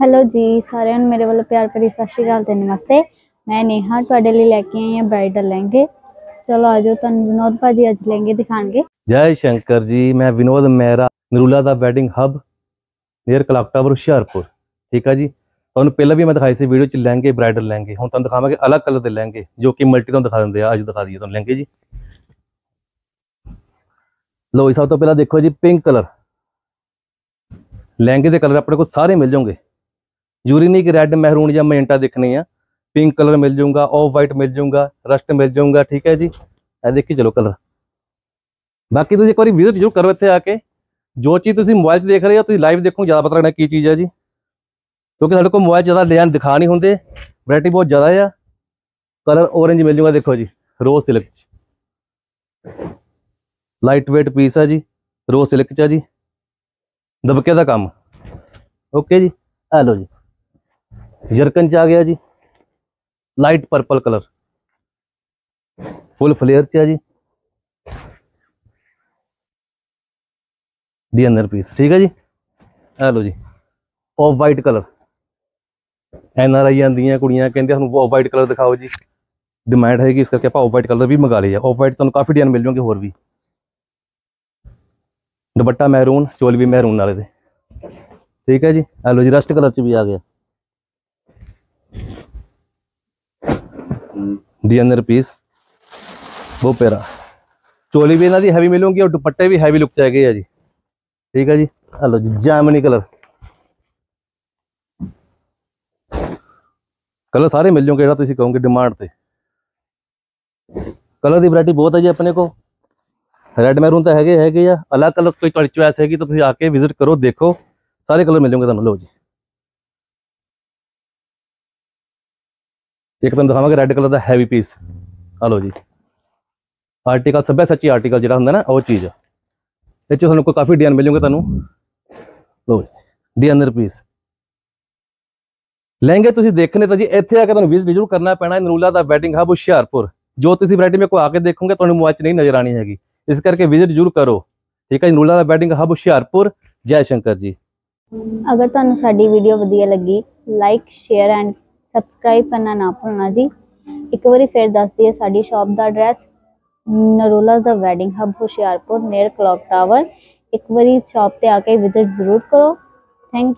hello ਜੀ ਸਾਰਿਆਂ ਨੂੰ ਮੇਰੇ ਵੱਲੋਂ ਪਿਆਰ ਭਰੀ ਸਤਿ ਸ਼੍ਰੀ ਅਕਾਲ ਤੇ ਨਮਸਤੇ ਮੈਂ ਨੇਹਾ ਤੁਹਾਡੇ ਲਈ ਲੈ ਕੇ ਆਈ ਹਾਂ ਬ੍ਰਾਈਡਲ ਲਹਿੰਗੇ ਚਲੋ ਆਜੋ ਤੁਹਾਨੂੰ ਵਿਨੋਦ ਭਾਜੀ ਅੱਜ ਲਹਿੰਗੇ ਦਿਖਾਣਗੇ ਜੈ ਸ਼ੰਕਰ ਜੀ ਮੈਂ ਵਿਨੋਦ ਮਹਿਰਾ ਨਰੂਲਾ ਦਾ wedding hub near clock tower Hoshiarpur ਠੀਕ ਆ ਜੀ ਤੁਹਾਨੂੰ ਪਹਿਲਾਂ ਵੀ ਮੈਂ ਦਿਖਾਈ ਸੀ ਵੀਡੀਓ ਚ ਲਹਿੰਗੇ ਬ੍ਰਾਈਡਲ ਲਹਿੰਗੇ ਹੁਣ ਤੁਹਾਨੂੰ ਦਿਖਾਵਾਂਗੇ ਅਲੱਗ ਕਲਰ ਦੇ ਲਹਿੰਗੇ ਜੋ ਕਿ ਮਲਟੀ ਤੋਂ ਦਿਖਾ ਦਿੰਦੇ ਆ ਅੱਜ ਦਿਖਾ ਦਈਏ ਤੁਹਾਨੂੰ ਲਹਿੰਗੇ ਜੀ ਲੋ ਇਹ ਸਭ ਤੋਂ ਪਹਿਲਾਂ ਦੇਖੋ ਜੀ ਪਿੰਕ ਕਲਰ ਲਹਿੰਗੇ ਦੇ ਕਲਰ ਆਪਣੇ ਕੋਲ ਸਾਰੇ ਮਿਲ ਜਾਣਗੇ ਜ਼ਰੂਰੀ ਨਹੀਂ ਕਿ ਰੈੱਡ ਮਹਿਰੂਨ ਜਾਂ ਮੈਜੈਂਟਾ ਦੇਖਣੇ ਆ ਪਿੰਕ ਕਲਰ ਮਿਲ ਜਾਊਗਾ ਆਫ ਵਾਈਟ ਮਿਲ ਜਾਊਗਾ ਰਸਟ ਮਿਲ ਜਾਊਗਾ ਠੀਕ ਹੈ ਜੀ ਇਹ ਦੇਖੀ ਚਲੋ ਕਲਰ ਬਾਕੀ ਤੁਸੀਂ ਇੱਕ ਵਾਰੀ ਵਿਜ਼ਿਟ ਜ਼ਰੂਰ ਕਰੋ ਇੱਥੇ ਆ ਕੇ ਜੋ ਚੀਜ਼ ਤੁਸੀਂ ਮੋਬਾਈਲ 'ਤੇ ਦੇਖ ਰਹੇ ਹੋ ਤੁਸੀਂ ਲਾਈਵ ਦੇਖੋ ਜ਼ਿਆਦਾ ਪਤਾ ਲੱਗਣਾ ਕੀ ਚੀਜ਼ ਹੈ ਜੀ ਕਿਉਂਕਿ ਸਾਡੇ ਕੋਲ ਮੋਬਾਈਲ ਜ਼ਿਆਦਾ ਡਿਜ਼ਾਈਨ ਦਿਖਾ ਨਹੀਂ ਹੁੰਦੇ ਵੈਰਾਈਟੀ ਬਹੁਤ ਜ਼ਿਆਦਾ ਆ ਕਲਰ orange ਮਿਲ ਜਾਊਗਾ ਦੇਖੋ ਜੀ ਰੋਜ਼ ਸਿਲਕ 'ਚ ਲਾਈਟ weight ਪੀਸ ਆ ਜੀ ਰੋਜ਼ ਸਿਲਕ 'ਚ ਆ ਜੀ ਦਬਕੇ ਦਾ ਕੰਮ ਓਕੇ ਜੀ ਆ ਲਓ ਜੀ ਜਰਕਨ 'ਚ ਆ ਗਿਆ ਜੀ light purple colour full flare 'ਚ ਆ ਜੀ ਦੀ ਅੰਦਰ ਪੀਸ ਠੀਕ ਹੈ ਜੀ ਆ ਲਓ ਜੀ off white colour N R I ਆਂਦੀਆਂ ਕੁੜੀਆਂ ਕਹਿੰਦੇ ਸਾਨੂੰ ਆਫ ਵਾਈਟ ਕਲਰ ਦਿਖਾਓ ਜੀ ਡਿਮਾਂਡ ਹੈਗੀ ਇਸ ਕਰਕੇ ਆਪਾਂ ਆਫ ਵਾਈਟ ਕਲਰ ਵੀ ਮੰਗਾ ਲਿਆ ਆਫ ਵਾਈਟ ਤੁਹਾਨੂੰ ਕਾਫੀ ਡਿਜ਼ਾਈਨ ਮਿਲ ਜਾਣਗੇ ਹੋਰ ਵੀ ਦੁਪੱਟਾ ਮਹਿਰੂਨ ਚੋਲ ਵੀ ਮਹਿਰੂਨ ਵਾਲੇ ਦੇ ਠੀਕ ਹੈ ਜੀ ਆ ਲਓ ਜੀ ਰਸਟ ਕਲਰ ਚ ਵੀ ਆ ਗਿਆ ਦੀ ਅੰਦਰ ਪੀਸ ਬਹੁਤ ਪਿਆਰਾ ਚੋਲੀ ਵੀ ਇਹਨਾਂ ਦੀ ਹੈਵੀ ਮਿਲੂਗੀ ਔਰ ਦੁਪੱਟੇ ਵੀ ਹੈਵੀ ਲੁੱਕ ਚ ਹੈਗੇ ਆ ਜੀ ਠੀਕ ਹੈ ਜੀ ਆ ਲਓ ਜੀ ਜਾਮਨੀ ਕਲਰ ਕਲਰ ਸਾਰੇ ਮਿਲ ਜਾਣਗੇ ਜਿਹੜਾ ਤੁਸੀਂ ਕਹੋਗੇ ਡਿਮਾਂਡ ਤੇ ਕਲਰ ਦੀ ਵੈਰਾਈਟੀ ਬਹੁਤ ਹੈ ਜੀ ਆਪਣੇ ਕੋ ਰੈੱਡ ਮੈਰੂਨ ਤਾਂ ਹੈਗੇ ਹੈਗੇ ਆ ਅਲੱਗ ਕਲਰ ਕੋਈ ਤੁਹਾਡੀ ਚੁਆਇਸ ਹੈਗੀ ਤਾਂ ਤੁਸੀਂ ਆ ਕੇ ਵਿਜ਼ਿਟ ਕਰੋ ਦੇਖੋ ਸਾਰੇ ਕਲਰ ਮਿਲ ਜਾਣਗੇ ਤੁਹਾਨੂੰ ਲਓ ਜੀ ਇੱਕ ਤੁਹਾਨੂੰ ਦਿਖਾਵਾਂਗੇ ਰੈੱਡ ਕਲਰ ਦਾ ਹੈਵੀ ਪੀਸ ਆ ਲਓ ਜੀ ਆਰਟੀਕਲ ਸਭਿਆ ਸੱਚੀ ਆਰਟੀਕਲ ਜਿਹੜਾ ਹੁੰਦਾ ਨਾ ਉਹ ਚੀਜ਼ ਇਹ ਚ ਤੁਹਾਨੂੰ ਕੋਈ ਕਾਫੀ ਡਿਜ਼ਾਈਨ ਮਿਲ ਜਾਣਗੇ ਤੁਹਾਨੂੰ ਲਓ ਜੀ ਡੀ ਅੰਦਰ ਪੀਸ ਲਹਿੰਗੇ ਤੁਸੀਂ ਦੇਖਣੇ ਤਾਂ ਜੀ ਇੱਥੇ ਆ ਕੇ ਤੁਹਾਨੂੰ ਵਿਜ਼ਿਟ ਜ਼ਰੂਰ ਕਰਨਾ ਪੈਣਾ ਹੈ ਨਰੂਲਾ ਦਾ ਵੈਡਿੰਗ ਹਬ ਹੁਸ਼ਿਆਰਪੁਰ ਜੋ ਤੁਸੀਂ ਵੈਰਾਈਟੀ ਮੇਰੇ ਕੋਲ ਆ ਕੇ ਦੇਖੋਗੇ ਤੁਹਾਨੂੰ ਮੋਬਾਈਲ 'ਚ ਨਹੀਂ ਨਜ਼ਰ ਆਣੀ ਹੈਗੀ ਇਸ ਕਰਕੇ ਵਿਜ਼ਿਟ ਜ਼ਰੂਰ ਕਰੋ ਠੀਕ ਹੈ ਜੀ ਨਰੂਲਾ ਦਾ ਵੈਡਿੰਗ ਹਬ ਹੁਸ਼ਿਆਰਪੁਰ ਜੈ ਸ਼ੰਕਰ ਜੀ ਅਗਰ ਤੁਹਾਨੂੰ ਸਾਡੀ ਵੀਡੀਓ ਵਧੀਆ ਲੱਗੀ ਲਾਈਕ ਸ਼ੇਅਰ ਐਂਡ ਸਬਸਕ੍ਰਾਈਬ ਕਰਨਾ ਨਾ ਭੁੱਲਣਾ ਜੀ ਇੱਕ ਵਾਰੀ ਫੇਰ ਦੱਸ ਦਈਏ ਸਾਡੀ ਸ਼ਾਪ ਦਾ ਐਡਰੈਸ ਨਰੋਲਾ ਦਾ wedding hub Hoshiarpur near clock tower ਇੱਕ ਵਾਰੀ ਸ਼ਾਪ ਤੇ ਆ ਕੇ ਵਿਜ਼ਿਟ ਜ਼ਰੂਰ ਕਰੋ ਥੈਂਕ ਯੂ